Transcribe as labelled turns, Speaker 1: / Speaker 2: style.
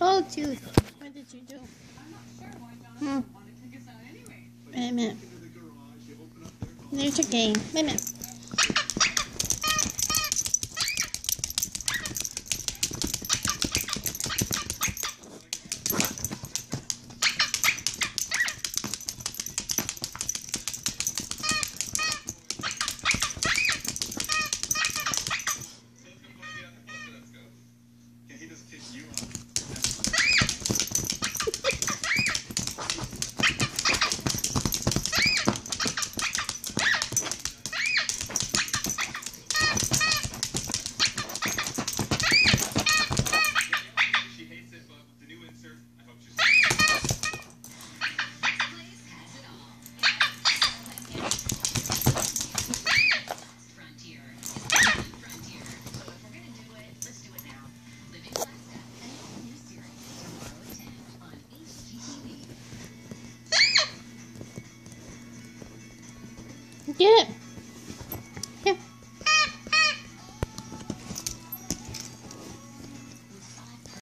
Speaker 1: Oh, Jude, what did you do? Hmm. Wait a minute. There's your game. Wait a minute. Get it.